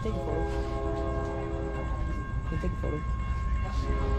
Can you take a photo? Can you take a photo?